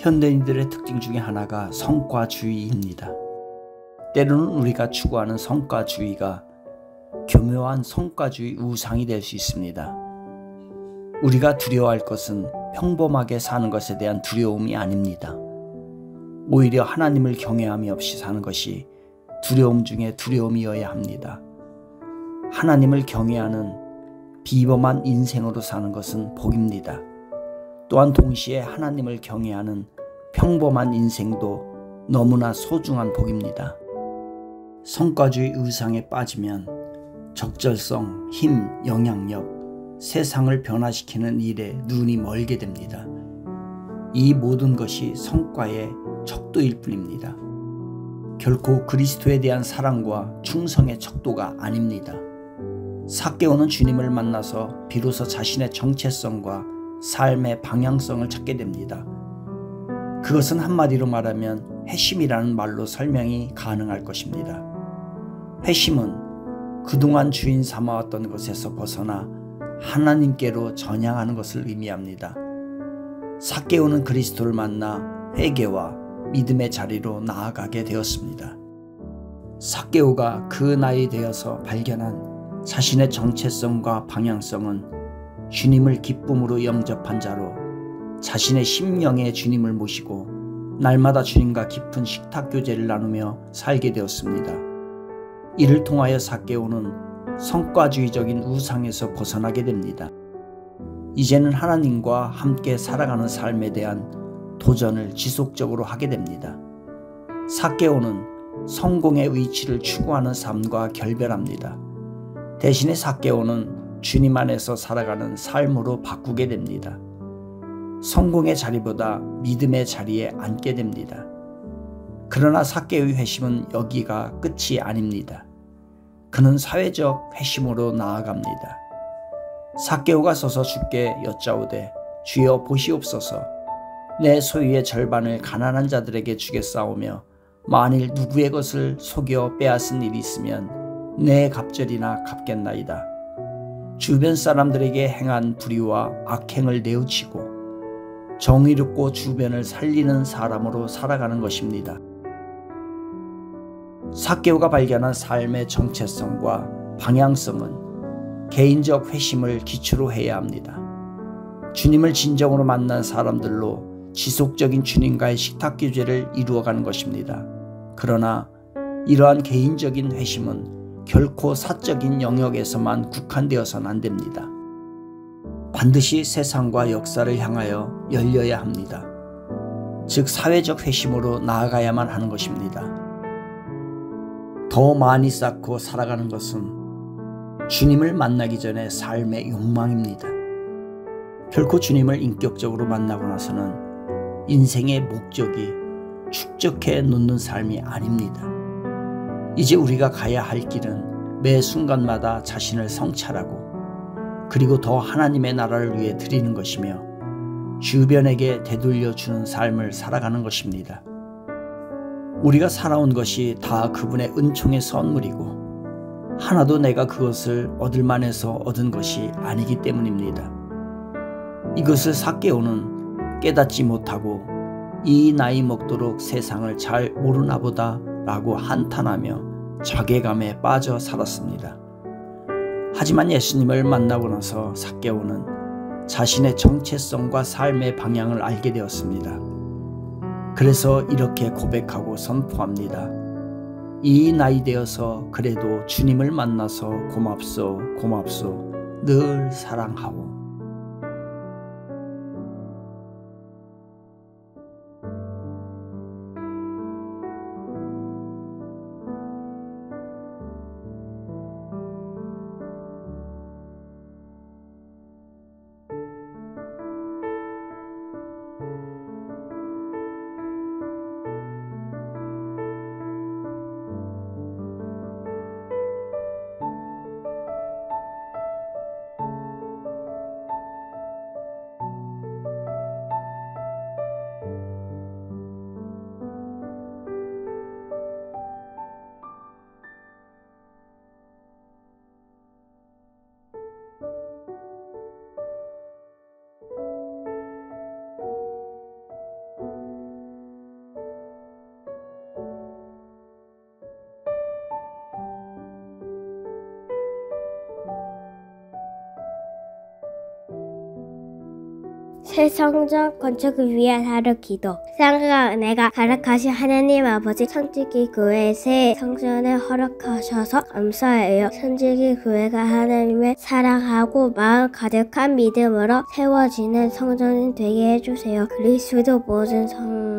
현대인들의 특징 중에 하나가 성과주의입니다. 때로는 우리가 추구하는 성과주의가 교묘한 성과주의 우상이 될 수 있습니다. 우리가 두려워할 것은 평범하게 사는 것에 대한 두려움이 아닙니다. 오히려 하나님을 경외함이 없이 사는 것이 두려움 중에 두려움이어야 합니다. 하나님을 경외하는 비범한 인생으로 사는 것은 복입니다. 또한 동시에 하나님을 경외하는 평범한 인생도 너무나 소중한 복입니다. 성과주의 의상에 빠지면 적절성, 힘, 영향력, 세상을 변화시키는 일에 눈이 멀게 됩니다. 이 모든 것이 성과의 척도일 뿐입니다. 결코 그리스도에 대한 사랑과 충성의 척도가 아닙니다. 사개오는 주님을 만나서 비로소 자신의 정체성과 삶의 방향성을 찾게 됩니다. 그것은 한마디로 말하면 회심이라는 말로 설명이 가능할 것입니다. 회심은 그동안 주인 삼아왔던 것에서 벗어나 하나님께로 전향하는 것을 의미합니다. 사개오는 그리스도를 만나 회개와 믿음의 자리로 나아가게 되었습니다. 사개오가 그 나이 되어서 발견한 자신의 정체성과 방향성은 주님을 기쁨으로 영접한 자로 자신의 심령의 주님을 모시고 날마다 주님과 깊은 식탁 교제를 나누며 살게 되었습니다. 이를 통하여 사개오는 성과주의적인 우상에서 벗어나게 됩니다. 이제는 하나님과 함께 살아가는 삶에 대한 도전을 지속적으로 하게 됩니다. 사개오는 성공의 위치를 추구하는 삶과 결별합니다. 대신에 사개오는 주님 안에서 살아가는 삶으로 바꾸게 됩니다. 성공의 자리보다 믿음의 자리에 앉게 됩니다. 그러나 사개의 회심은 여기가 끝이 아닙니다. 그는 사회적 회심으로 나아갑니다. 사개오가 서서 주께 여짜오되 주여 보시옵소서 내 소유의 절반을 가난한 자들에게 주겠사오며 만일 누구의 것을 속여 빼앗은 일이 있으면 내 갑절이나 갚겠나이다. 주변 사람들에게 행한 불의와 악행을 내우치고 정의롭고 주변을 살리는 사람으로 살아가는 것입니다. 사개오가 발견한 삶의 정체성과 방향성은 개인적 회심을 기초로 해야 합니다. 주님을 진정으로 만난 사람들로 지속적인 주님과의 식탁 교제를 이루어가는 것입니다. 그러나 이러한 개인적인 회심은 결코 사적인 영역에서만 국한되어서는 안 됩니다. 반드시 세상과 역사를 향하여 열려야 합니다. 즉 사회적 회심으로 나아가야만 하는 것입니다. 더 많이 쌓고 살아가는 것은 주님을 만나기 전에 삶의 욕망입니다. 결코 주님을 인격적으로 만나고 나서는 인생의 목적이 축적해 놓는 삶이 아닙니다. 이제 우리가 가야 할 길은 매 순간마다 자신을 성찰하고 그리고 더 하나님의 나라를 위해 드리는 것이며 주변에게 되돌려 주는 삶을 살아가는 것입니다. 우리가 살아온 것이 다 그분의 은총의 선물이고 하나도 내가 그것을 얻을 만해서 얻은 것이 아니기 때문입니다. 이것을 삭개오는 깨닫지 못하고 이 나이 먹도록 세상을 잘 모르나 보다 라고 한탄하며 자괴감에 빠져 살았습니다. 하지만 예수님을 만나고 나서 삭개오는 자신의 정체성과 삶의 방향을 알게 되었습니다. 그래서 이렇게 고백하고 선포합니다. 이 나이 되어서 그래도 주님을 만나서 고맙소 고맙소 늘 사랑하오. 새 성전 건축을 위한 하루 기도. 사랑과 은혜가 가득하신 하나님 아버지 선지기 교회 새 성전을 허락하셔서 감사해요. 선지기 교회가 하나님을 사랑하고 마음 가득한 믿음으로 세워지는 성전이 되게 해주세요. 그리스도 모든 성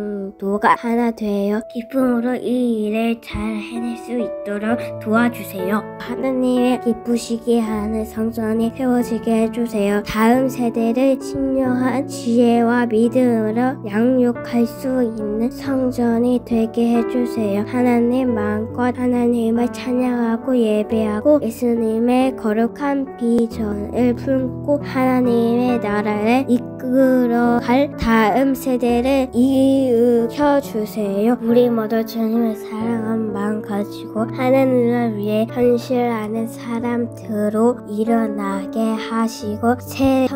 도가 하나 되어 기쁨으로 이 일을 잘 해낼 수 있도록 도와주세요. 하나님의 기쁘시게 하는 성전이 세워지게 해주세요. 다음 세대를 신령한 지혜와 믿음으로 양육할 수 있는 성전이 되게 해주세요. 하나님 마음껏 하나님을 찬양하고 예배하고 예수님의 거룩한 비전을 품고 하나님의 나라를 이끌어갈 다음 세대를 이으 켜 주세요. 우리 모두 주님을 사랑한 마음 가지고 하나님을 위해 현실하는 사람들로 일어나게 하시고 새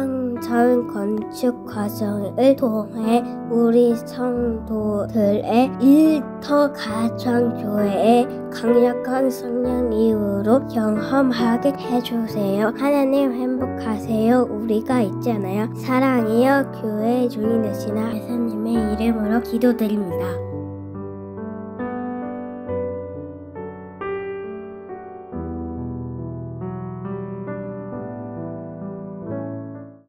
성전 건축 과정을 통해 우리 성도들의 일터 가정 교회의 강력한 성령 이후로 경험하게 해주세요. 하나님 행복하세요. 우리가 있잖아요. 사랑이여 교회 주인 되시나 예수님의 이름으로 기도드립니다.